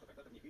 хорошо, тогда ты мне